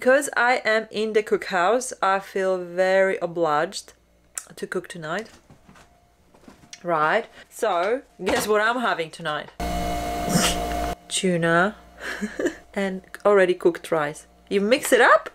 Because I am in the cookhouse, I feel very obliged to cook tonight. Right, so guess what I'm having tonight? Tuna and already cooked rice. You mix it up